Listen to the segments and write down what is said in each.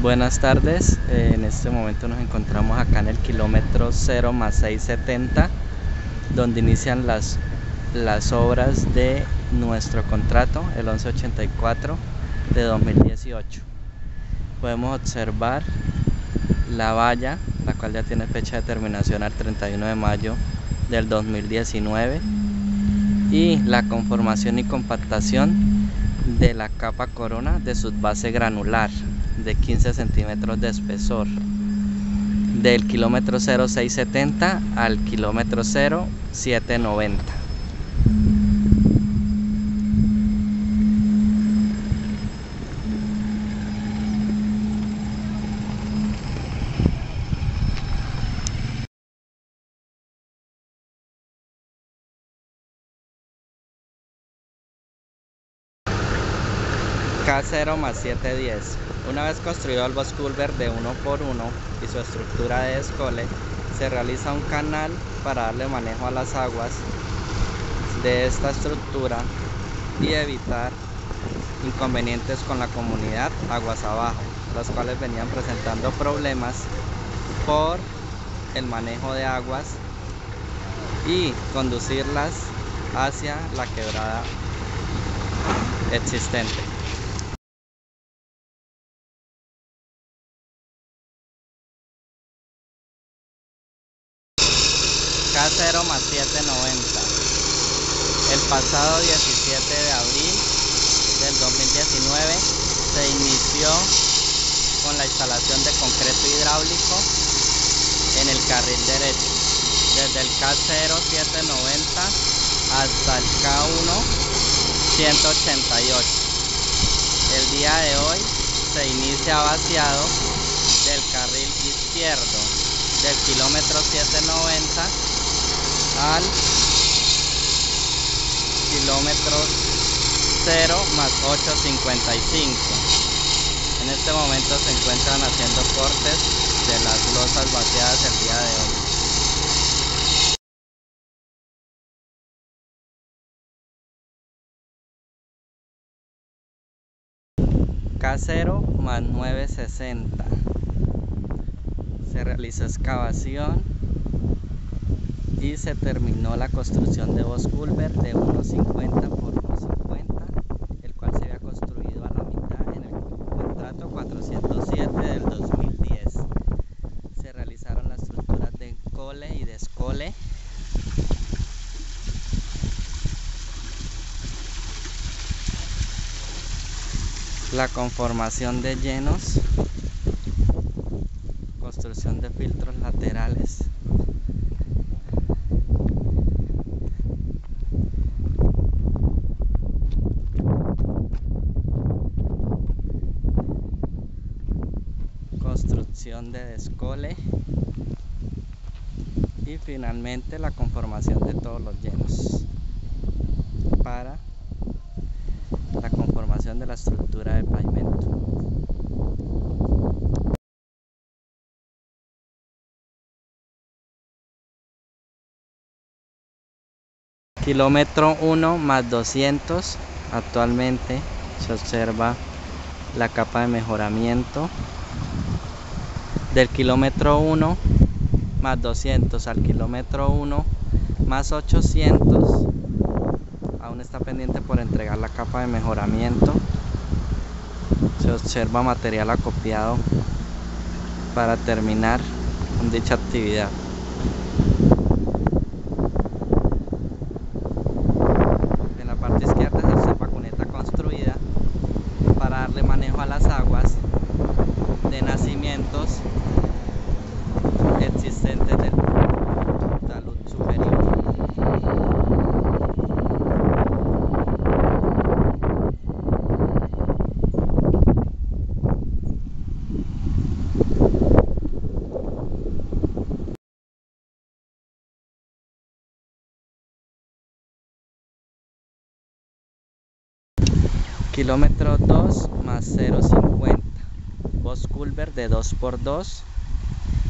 Buenas tardes, eh, en este momento nos encontramos acá en el kilómetro 0 más 670 donde inician las, las obras de nuestro contrato, el 1184 de 2018. Podemos observar la valla, la cual ya tiene fecha de terminación al 31 de mayo del 2019 y la conformación y compactación de la capa corona de su base granular de 15 centímetros de espesor del kilómetro 0670 al kilómetro 0790 K0 más 710. Una vez construido el bus culvert de uno por uno y su estructura de escole, se realiza un canal para darle manejo a las aguas de esta estructura y evitar inconvenientes con la comunidad aguas abajo, las cuales venían presentando problemas por el manejo de aguas y conducirlas hacia la quebrada existente. K0 más 790. El pasado 17 de abril del 2019 se inició con la instalación de concreto hidráulico en el carril derecho, desde el K0 790 hasta el K1 188. El día de hoy se inicia vaciado del carril izquierdo del kilómetro 790 al kilómetro 0 más 855 en este momento se encuentran haciendo cortes de las losas vaciadas el día de hoy. K0 más 960 se realiza excavación y se terminó la construcción de Bos Culver de 1.50 por 1.50 el cual se había construido a la mitad en el contrato 407 del 2010 se realizaron las estructuras de cole y de escole. La conformación de llenos construcción de filtros laterales de descole y finalmente la conformación de todos los llenos para la conformación de la estructura de pavimento. Kilómetro 1 más 200 actualmente se observa la capa de mejoramiento del kilómetro 1 más 200 al kilómetro 1 más 800 aún está pendiente por entregar la capa de mejoramiento. Se observa material acopiado para terminar dicha actividad en la parte izquierda se observa cuneta construida para darle manejo a las aguas de nacimientos existentes del talud superior. Kilómetro 2 más 050 Bos Culver de 2x2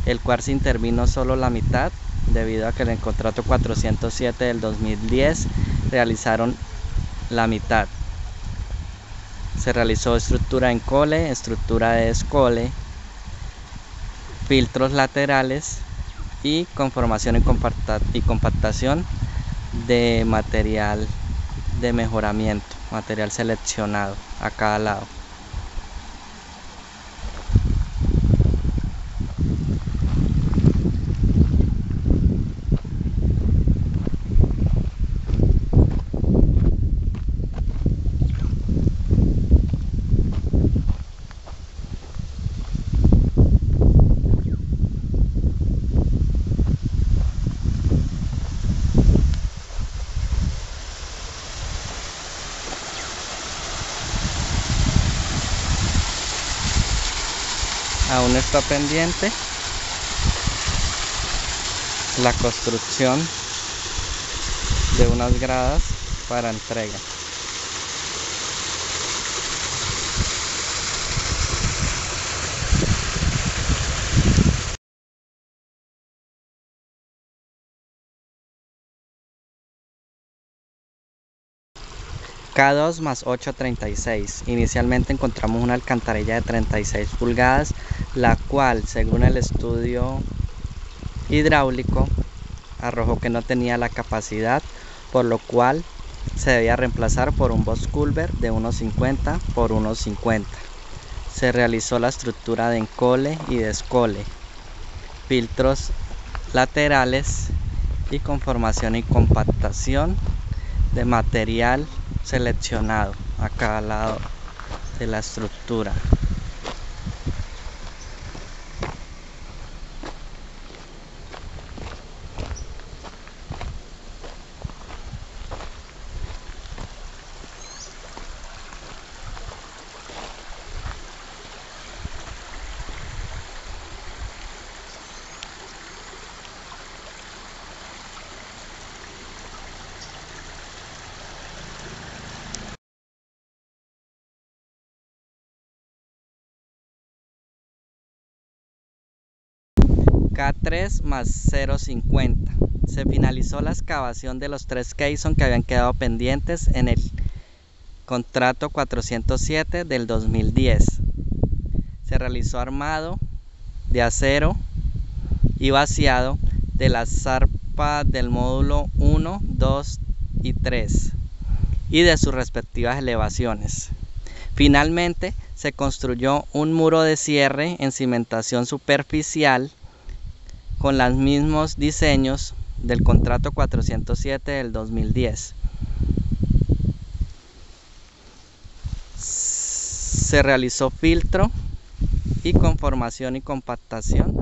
el cual se intervino solo la mitad debido a que en el contrato 407 del 2010 realizaron la mitad. Se realizó estructura en cole, estructura de escole, filtros laterales y conformación y compactación de material de mejoramiento, material seleccionado a cada lado. Está pendiente. La construcción de unas gradas para entrega K2 más 836. Inicialmente encontramos una alcantarilla de 36 pulgadas, la cual, según el estudio hidráulico, arrojó que no tenía la capacidad, por lo cual se debía reemplazar por un boss culver de 1.50 por 1.50. Se realizó la estructura de encole y descole, filtros laterales y conformación y compactación de material seleccionado a cada lado de la estructura K3 más 0.50. Se finalizó la excavación de los tres Keyson que habían quedado pendientes en el contrato 407 del 2010. Se realizó armado de acero y vaciado de la zarpa del módulo 1, 2 y 3 y de sus respectivas elevaciones. Finalmente se construyó un muro de cierre en cimentación superficial con los mismos diseños del contrato 407 del 2010. Se realizó filtro y conformación y compactación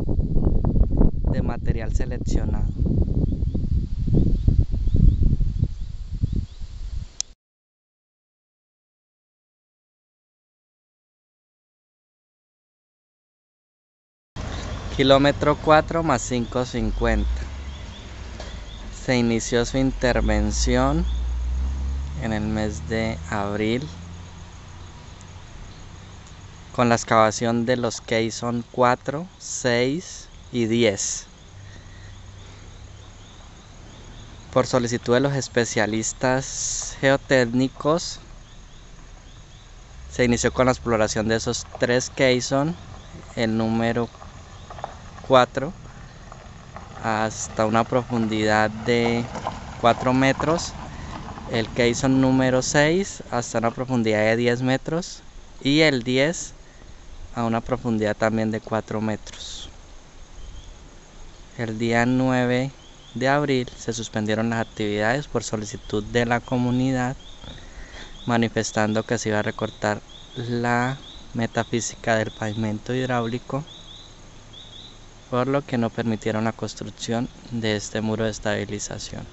de material seleccionado. Kilómetro 4 más 5.50. Se inició su intervención en el mes de abril con la excavación de los son 4, 6 y 10. Por solicitud de los especialistas geotécnicos, se inició con la exploración de esos tres Keyson, el número 4 hasta una profundidad de 4 metros. El Keyson número 6 hasta una profundidad de 10 metros. Y el 10 a una profundidad también de 4 metros. El día 9 de abril se suspendieron las actividades por solicitud de la comunidad manifestando que se iba a recortar la metafísica del pavimento hidráulico por lo que no permitieron la construcción de este muro de estabilización.